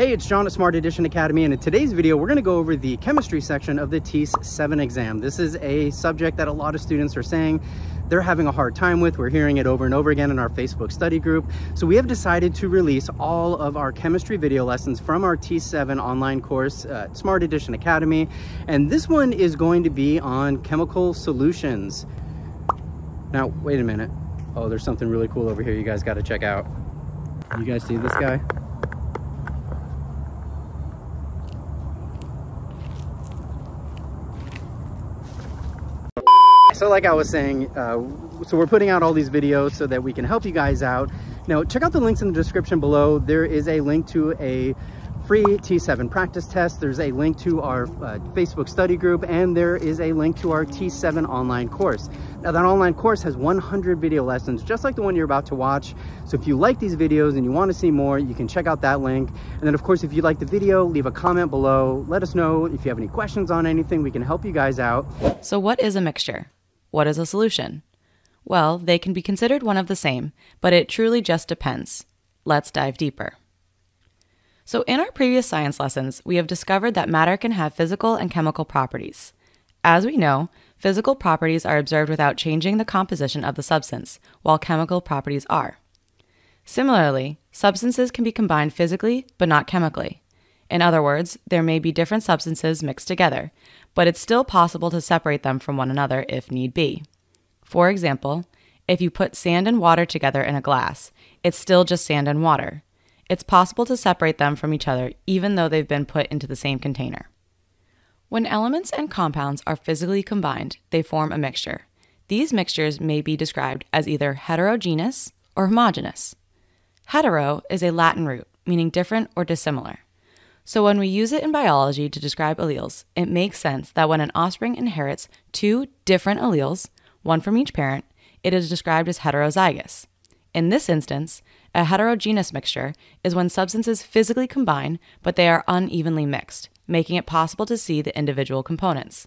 Hey, it's John at Smart Edition Academy, and in today's video, we're gonna go over the chemistry section of the TEAS 7 exam. This is a subject that a lot of students are saying they're having a hard time with. We're hearing it over and over again in our Facebook study group. So we have decided to release all of our chemistry video lessons from our TEAS 7 online course, uh, Smart Edition Academy. And this one is going to be on chemical solutions. Now, wait a minute. Oh, there's something really cool over here you guys gotta check out. You guys see this guy? So like I was saying, uh, so we're putting out all these videos so that we can help you guys out. Now, check out the links in the description below. There is a link to a free T7 practice test. There's a link to our uh, Facebook study group, and there is a link to our T7 online course. Now, that online course has 100 video lessons, just like the one you're about to watch. So if you like these videos and you want to see more, you can check out that link. And then, of course, if you like the video, leave a comment below. Let us know if you have any questions on anything. We can help you guys out. So what is a mixture? What is a solution? Well, they can be considered one of the same, but it truly just depends. Let's dive deeper. So, in our previous science lessons, we have discovered that matter can have physical and chemical properties. As we know, physical properties are observed without changing the composition of the substance, while chemical properties are. Similarly, substances can be combined physically but not chemically. In other words, there may be different substances mixed together, but it's still possible to separate them from one another if need be. For example, if you put sand and water together in a glass, it's still just sand and water. It's possible to separate them from each other even though they've been put into the same container. When elements and compounds are physically combined, they form a mixture. These mixtures may be described as either heterogeneous or homogeneous. Hetero is a Latin root meaning different or dissimilar. So, when we use it in biology to describe alleles, it makes sense that when an offspring inherits two different alleles, one from each parent, it is described as heterozygous. In this instance, a heterogeneous mixture is when substances physically combine, but they are unevenly mixed, making it possible to see the individual components.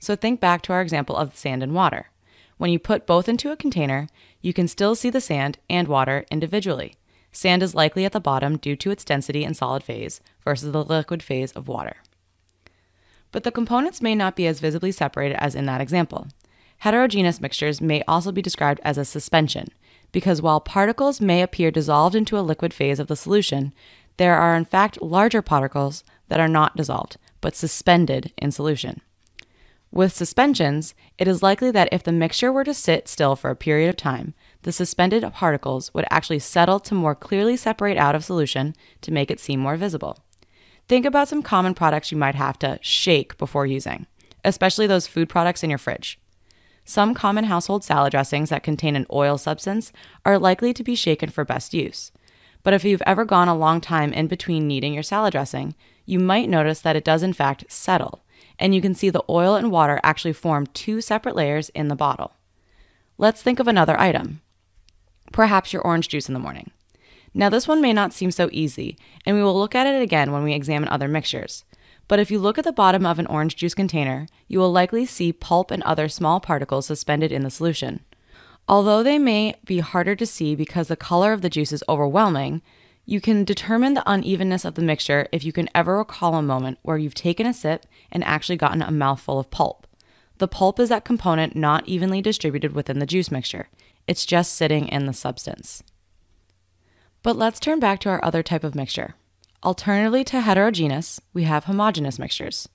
So, think back to our example of sand and water. When you put both into a container, you can still see the sand and water individually. Sand is likely at the bottom due to its density in solid phase versus the liquid phase of water. But the components may not be as visibly separated as in that example. Heterogeneous mixtures may also be described as a suspension, because while particles may appear dissolved into a liquid phase of the solution, there are in fact larger particles that are not dissolved, but suspended in solution. With suspensions, it is likely that if the mixture were to sit still for a period of time, the suspended particles would actually settle to more clearly separate out of solution to make it seem more visible. Think about some common products you might have to shake before using, especially those food products in your fridge. Some common household salad dressings that contain an oil substance are likely to be shaken for best use. But if you've ever gone a long time in between needing your salad dressing, you might notice that it does in fact settle and you can see the oil and water actually form two separate layers in the bottle. Let's think of another item. Perhaps your orange juice in the morning. Now, this one may not seem so easy, and we will look at it again when we examine other mixtures. But if you look at the bottom of an orange juice container, you will likely see pulp and other small particles suspended in the solution. Although they may be harder to see because the color of the juice is overwhelming, you can determine the unevenness of the mixture if you can ever recall a moment where you've taken a sip and actually gotten a mouthful of pulp. The pulp is that component not evenly distributed within the juice mixture, it's just sitting in the substance. But let's turn back to our other type of mixture. Alternatively to heterogeneous, we have homogeneous mixtures.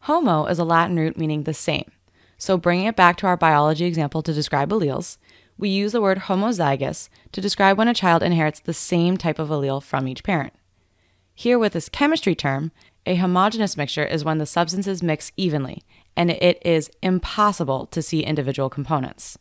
Homo is a Latin root meaning the same. So, bringing it back to our biology example to describe alleles, we use the word homozygous to describe when a child inherits the same type of allele from each parent. Here, with this chemistry term, a homogeneous mixture is when the substances mix evenly, and it is impossible to see individual components.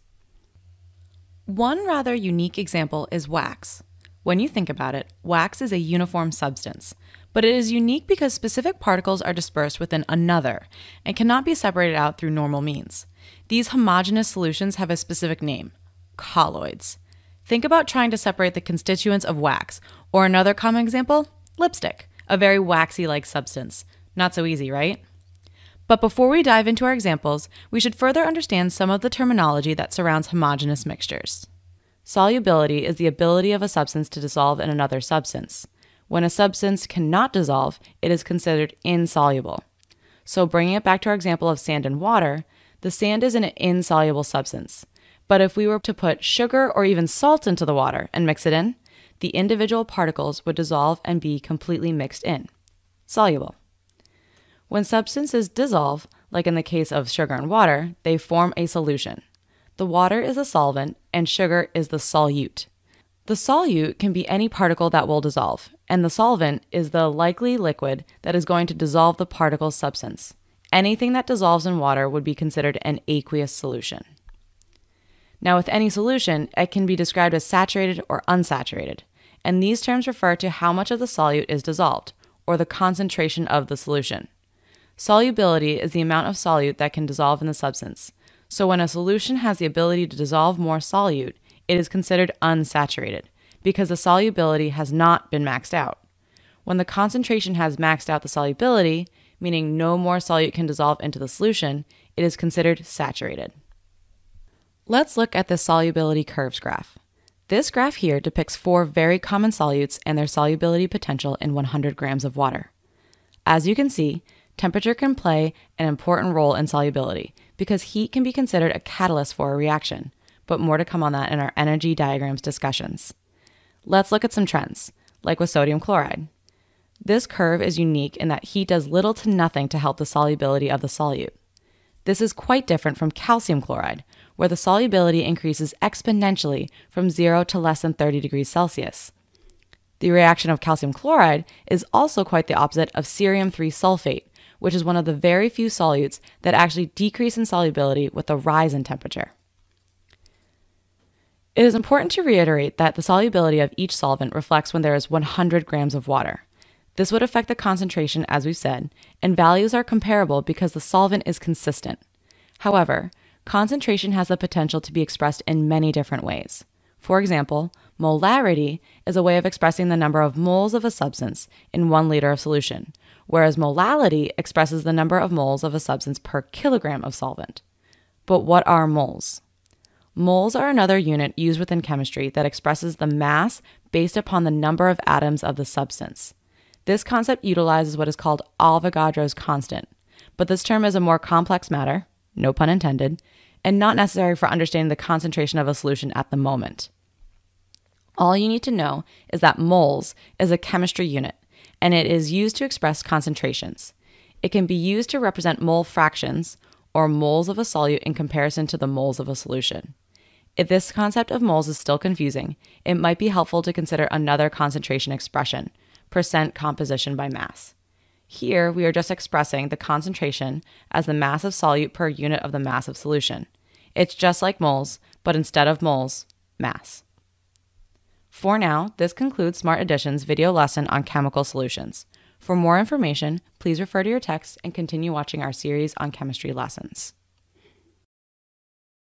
One rather unique example is wax. When you think about it, wax is a uniform substance, but it is unique because specific particles are dispersed within another and cannot be separated out through normal means. These homogeneous solutions have a specific name, colloids. Think about trying to separate the constituents of wax, or another common example, lipstick, a very waxy like substance. Not so easy, right? But before we dive into our examples, we should further understand some of the terminology that surrounds homogeneous mixtures. Solubility is the ability of a substance to dissolve in another substance. When a substance cannot dissolve, it is considered insoluble. So, bringing it back to our example of sand and water, the sand is an insoluble substance. But if we were to put sugar or even salt into the water and mix it in, the individual particles would dissolve and be completely mixed in. Soluble. When substances dissolve, like in the case of sugar and water, they form a solution. The water is the solvent and sugar is the solute. The solute can be any particle that will dissolve, and the solvent is the likely liquid that is going to dissolve the particle's substance. Anything that dissolves in water would be considered an aqueous solution. Now, with any solution, it can be described as saturated or unsaturated, and these terms refer to how much of the solute is dissolved, or the concentration of the solution. Solubility is the amount of solute that can dissolve in the substance. So, when a solution has the ability to dissolve more solute, it is considered unsaturated because the solubility has not been maxed out. When the concentration has maxed out the solubility, meaning no more solute can dissolve into the solution, it is considered saturated. Let's look at the solubility curves graph. This graph here depicts four very common solutes and their solubility potential in 100 grams of water. As you can see, temperature can play an important role in solubility because heat can be considered a catalyst for a reaction, but more to come on that in our energy diagrams discussions. Let's look at some trends, like with sodium chloride. This curve is unique in that heat does little to nothing to help the solubility of the solute. This is quite different from calcium chloride, where the solubility increases exponentially from 0 to less than 30 degrees Celsius. The reaction of calcium chloride is also quite the opposite of cerium 3 sulfate, which is one of the very few solutes that actually decrease in solubility with a rise in temperature. It is important to reiterate that the solubility of each solvent reflects when there is 100 grams of water. This would affect the concentration, as we've said, and values are comparable because the solvent is consistent. However, concentration has the potential to be expressed in many different ways. For example, molarity is a way of expressing the number of moles of a substance in one liter of solution, whereas molality expresses the number of moles of a substance per kilogram of solvent. But what are moles? Moles are another unit used within chemistry that expresses the mass based upon the number of atoms of the substance. This concept utilizes what is called Avogadro's constant, but this term is a more complex matter, no pun intended, and not necessary for understanding the concentration of a solution at the moment. All you need to know is that moles is a chemistry unit, and it is used to express concentrations. It can be used to represent mole fractions, or moles of a solute in comparison to the moles of a solution. If this concept of moles is still confusing, it might be helpful to consider another concentration expression, percent composition by mass. Here, we are just expressing the concentration as the mass of solute per unit of the mass of solution. It's just like moles, but instead of moles, mass. For now, this concludes Smart Edition's video lesson on chemical solutions. For more information, please refer to your text and continue watching our series on chemistry lessons.